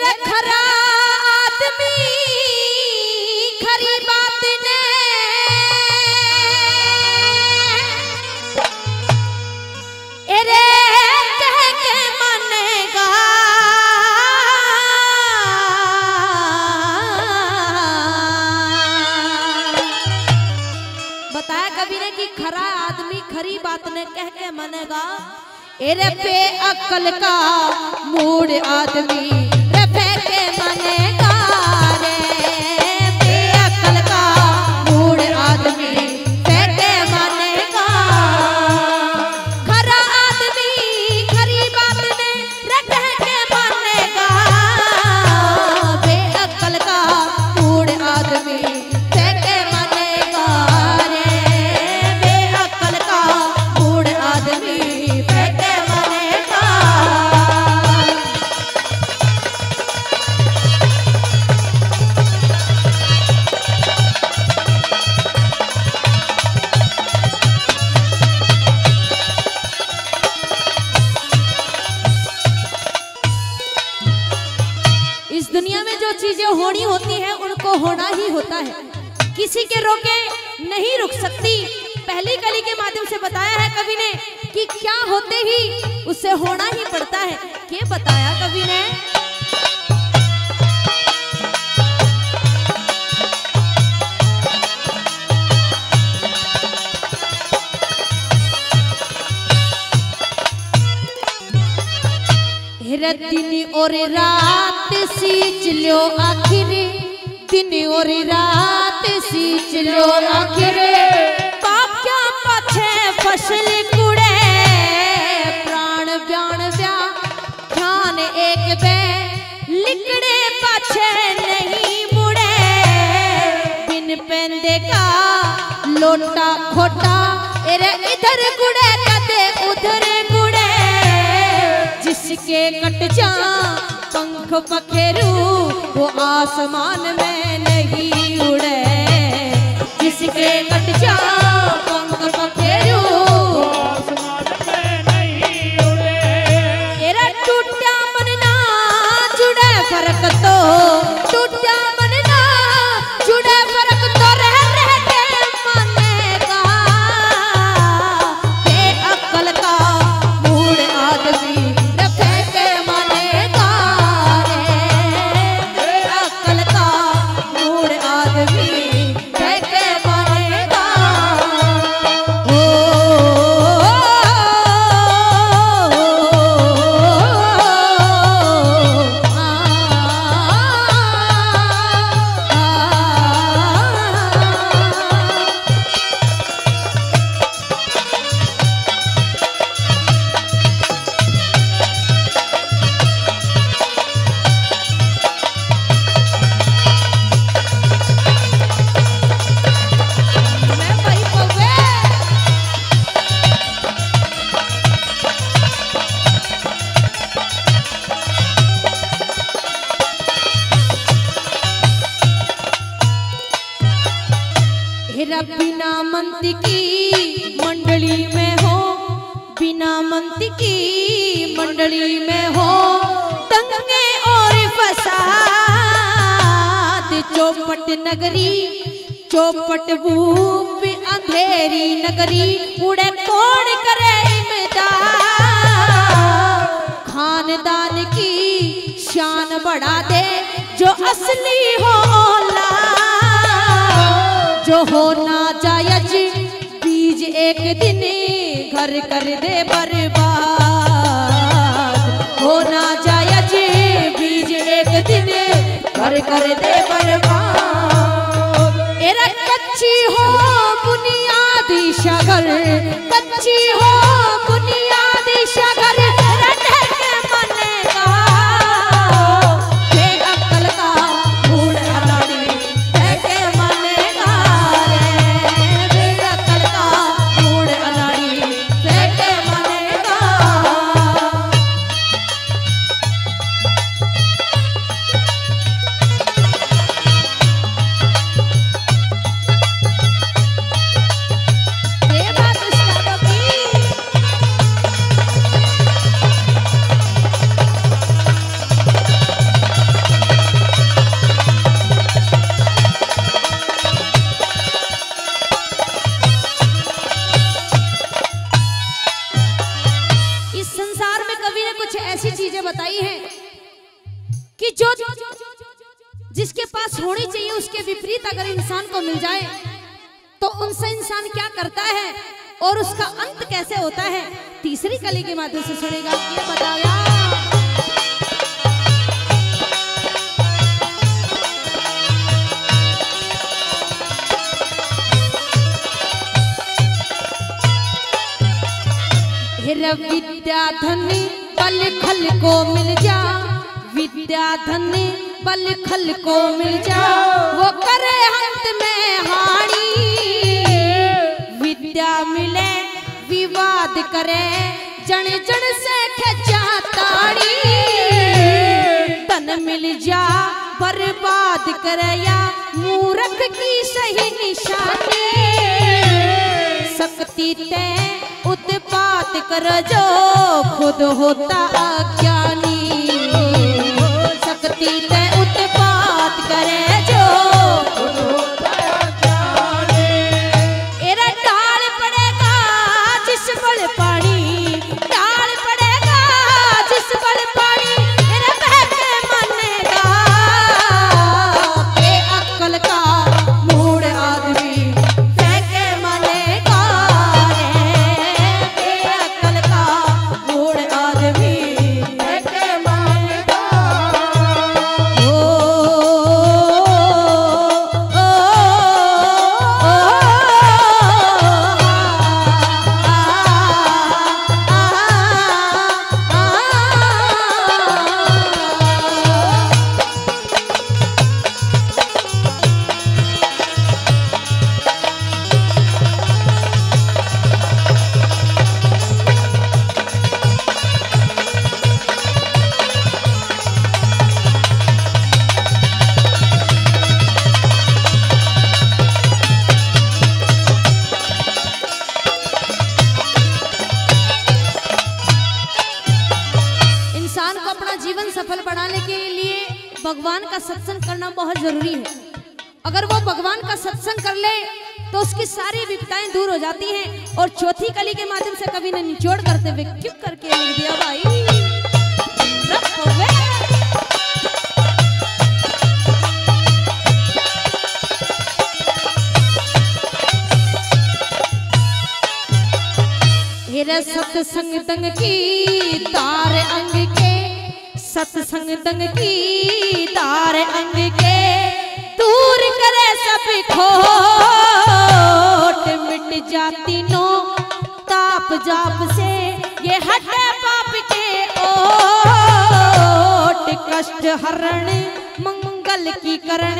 रे खरा आदमी खरी बात ने। बताया कभी खरा आदमी खरी बात ने कह के मानेगा। ए पे अक्ल का मूड आदमी। থেকে মানে होना ही होता है। किसी के रोके नहीं रुक सकती। पहली कली के माध्यम से बताया है कवि ने कि क्या होते ही उसे होना ही पड़ता है। ये बताया कवि ने? हेरा दिन और रात सींच लो आखिर। दिन और रात सींच लो पाक्या पाछे फ़सल कुड़े। प्राण ब्या। ध्यान एक बे। लिकड़े पाछे नहीं मुड़े। पेंदे का लोटा खोटा। इधर जिसके कट जा, पंख पखेरू, वो आसमान में नहीं उड़े। जिसके कट जा, पंख पखेरू तेरा टूटा मन ना जुड़े फ़र्क तो टूटा मंत की मंडली में हो, बिना मंत की मंडली में हो, दंगे और फसाद, चौपट नगरी, चौपट भूप अंधेरी नगरी, उड़े कौन करे खानदान की शान बढ़ा दे, जो असली हो जो होना जायज़, बीज एक दिन घर कर दे बर्बाद। होना जायज़, बीज एक दिन घर कर दे बर्बाद। कवि ने कुछ ऐसी चीज़ें बताई हैं कि जो जिसके पास होनी चाहिए, उसके विपरीत अगर इंसान को मिल जाए तो उनसे इंसान क्या करता है और उसका अंत कैसे होता है, तीसरी कली के माध्यम से सुनेगा। ये बताया। हिर विद्या धन बल खल को मिल जा। विद्या धन बल खल को मिल जा। वो करे अंत में हानि विद्या मिले, विवाद करे। जन जन से खचा ताड़ी तन मिल जा, बर्बाद करे या मूर्ख की सही निशानी। शक्ति ते उत्पात कर जो खुद होता ज्ञानी शक्ति ते भगवान का सत्संग करना बहुत ज़रूरी है अगर वो भगवान का सत्संग कर ले तो उसकी सारी विपदाएँ दूर हो जाती हैं और चौथी कली के माध्यम से कभी ने निचोड़ करते हुए क्यों करके लिख दिया भाई वे। हेरा सत्संग दंग की तार अंग के सत्संग दंग की तार अंग के दूर करे सब खोट मिट जाती नो ताप जाप से। ये हटे पाप के ओट, कष्ट हरण, मंगल की करण।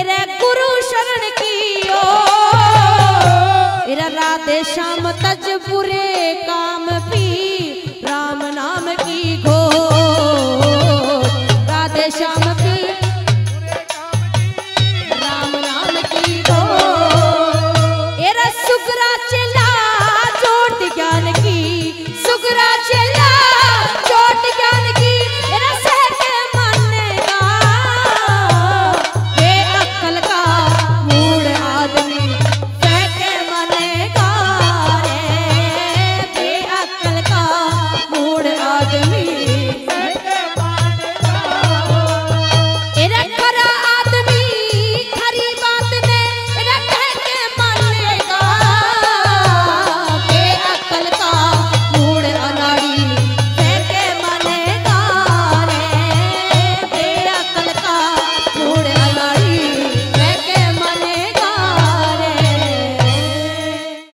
एरे गुरु शरण की ओ इरा राधे श्याम तज बुरे काम पी